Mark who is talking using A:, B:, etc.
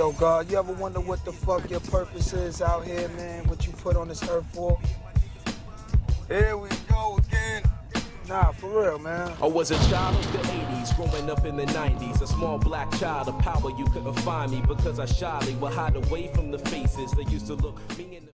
A: Yo, God, you ever wonder what the fuck your purpose is out here, man? What you put on this earth for?
B: Here we go again.
A: Nah, for real, man.
C: I was a child of the 80s, growing up in the 90s. A small black child of power, you couldn't find me because I shyly would hide away from the faces that used to look me in the